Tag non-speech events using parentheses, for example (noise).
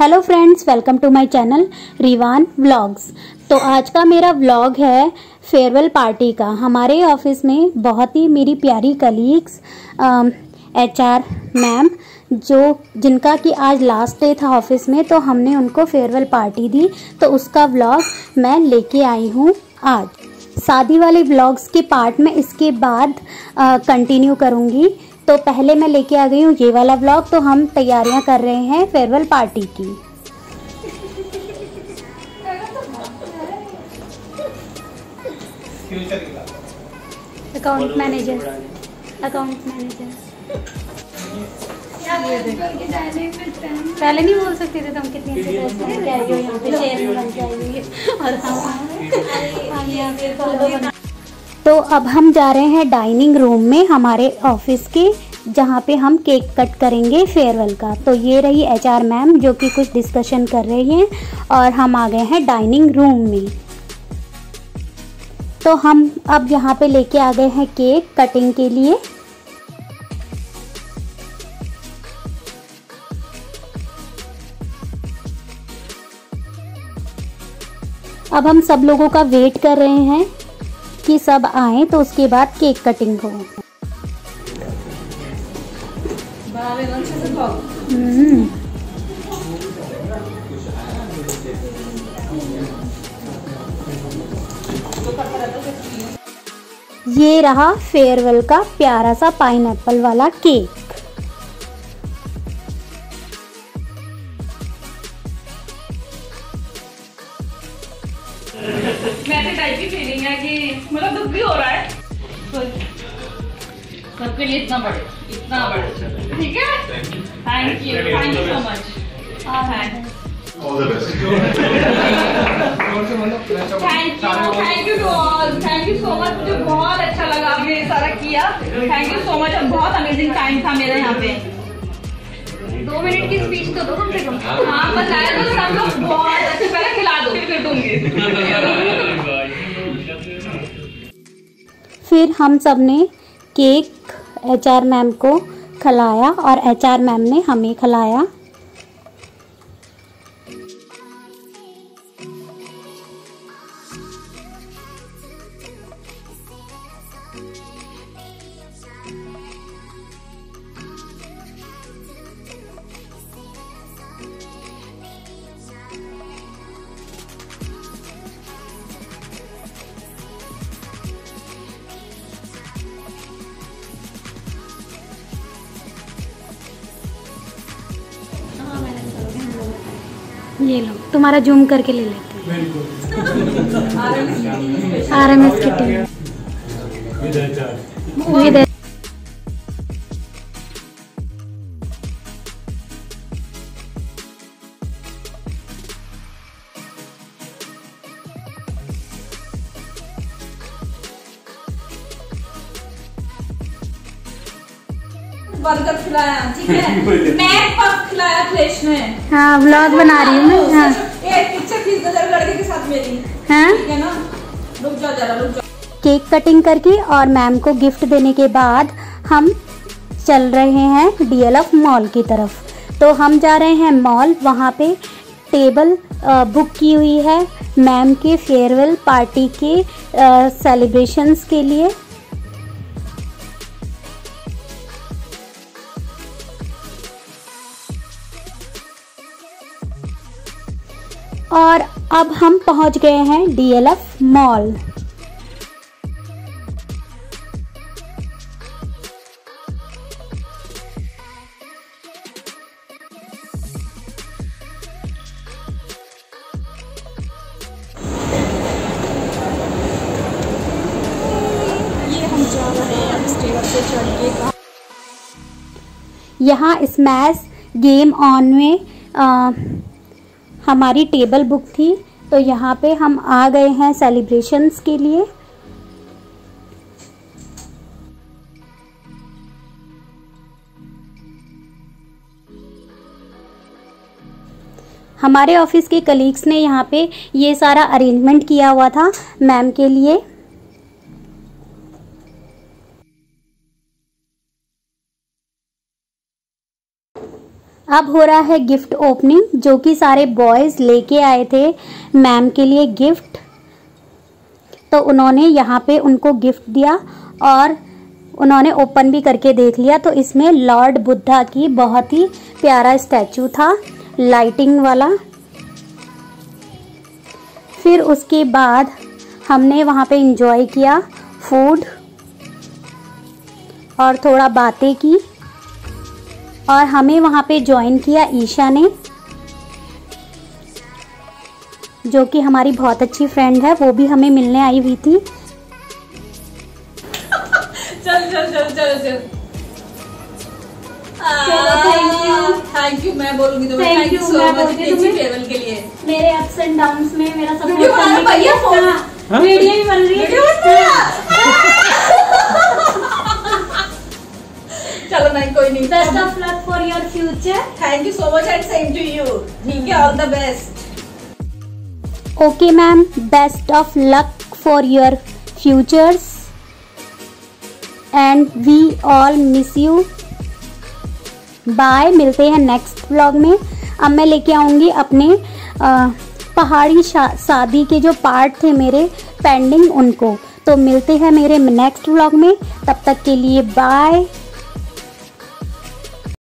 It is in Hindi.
Hello friends welcome to my channel Rivaan vlogs तो आज का मेरा व्लॉग है फेयरवेल पार्टी का। हमारे ऑफ़िस में बहुत ही मेरी प्यारी कलीग्स एच आर मैम जो जिनका कि आज लास्ट डे था ऑफ़िस में तो हमने उनको फेयरवेल पार्टी दी। तो उसका व्लॉग मैं लेके आई हूँ आज। शादी वाले व्लॉग्स के पार्ट में इसके बाद कंटिन्यू करूँगी। तो पहले मैं लेके आ गई हूँ ये वाला व्लॉग तो हम तैयारियाँ कर रहे हैं फेयरवेल पार्टी की। अकाउंट मैनेजर अकाउंट मैनेजर पहले नहीं बोल सकते थे तुम कितनी अच्छी ड्रेस बन के आई हो। यहाँ पे शेर बन के आई हुई और हम यहाँ पे तो अब हम जा रहे हैं डाइनिंग रूम में हमारे ऑफ़िस के, जहाँ पे हम केक कट करेंगे फेयरवेल का। तो ये रही एचआर मैम जो कि कुछ डिस्कशन कर रही हैं, और हम आ गए हैं डाइनिंग रूम में। तो हम अब यहाँ पे लेके आ गए हैं केक कटिंग के लिए। अब हम सब लोगों का वेट कर रहे हैं। कि सब आए तो उसके बाद केक कटिंग हो। ये रहा फेयरवेल का प्यारा सा पाइनएप्पल वाला केक मैं टाइप की फीलिंग है कि मतलब दुख भी हो रहा है। सबके लिए इतना बड़े इतना बड़े ठीक है? Thank you thank you so much All the best. Thank you thank you to all thank you so much मुझे बहुत अच्छा लगा आपने ये सारा किया। थैंक यू सो मच और बहुत अमेजिंग टाइम था मेरा यहाँ पे। दो मिनट की स्पीच तो दो कम से कम। हाँ तो सब लोग बहुत अच्छे, पहले खिला दो, फिर फिर हम सबने केक एचआर मैम को खिलाया और एचआर मैम ने हमें खिलाया। ये लो तुम्हारा जूम करके ले लेते हैं। आर एम एस की टीम बर्गर खिलाया ठीक है? (laughs) मैं पफ खिलाया फ्रेश में हाँ व्लॉग बना रही हूँ मैं हाँ। एक पिक्चर खींच दो जरा लड़के के साथ मेरी। हाँ? ठीक है ना? रुक जाओ जरा रुक जाओ। केक कटिंग करके और मैम को गिफ्ट देने के बाद हम चल रहे हैं डीएलएफ मॉल की तरफ़। तो हम जा रहे हैं मॉल वहाँ पे टेबल बुक की हुई है मैम के फेयरवेल पार्टी के सेलिब्रेशंस के लिए। और अब हम पहुँच गए हैं डीएलएफ मॉल ये हम जा रहे हैं स्टेज पे चढ़ के यहाँ स्मैश गेम ऑन में हमारी टेबल बुक थी। तो यहाँ पे हम आ गए हैं सेलिब्रेशंस के लिए। हमारे ऑफ़िस के कलीग्स ने यहाँ पे ये सारा अरेंजमेंट किया हुआ था मैम के लिए। अब हो रहा है गिफ्ट ओपनिंग, जो कि सारे बॉयज़ लेके आए थे मैम के लिए गिफ्ट। तो उन्होंने यहाँ पे उनको गिफ्ट दिया और उन्होंने ओपन भी करके देख लिया। तो इसमें लॉर्ड बुद्धा की बहुत ही प्यारा स्टैचू था लाइटिंग वाला। फिर उसके बाद हमने वहाँ पे इंजॉय किया फ़ूड और थोड़ा बातें की। और हमें वहाँ पे ज्वाइन किया ईशा ने जो कि हमारी बहुत अच्छी फ्रेंड है वो भी हमें मिलने आई हुई थी। चल चल चल चल चल। थैंक यू मैं बोलूँगी तो थैंक यू सो मच इतनी तुम्हें। के लिए। मेरे अप्स एंड डाउन्स में मेरा वीडियो बना रहा भैया? फ़ोन? वीडियो भी बन रही है? Of luck for your future thank you so much and same to you ठीक है all the best okay ma'am best of luck for your futures and we all miss you bye मिलते हैं नेक्स्ट व्लॉग में. अब मैं लेके आऊँगी अपने अ, पहाड़ी शादी के जो पार्ट थे मेरे पेंडिंग उनको. तो मिलते हैं मेरे नेक्स्ट व्लॉग में. तब तक के लिए बाय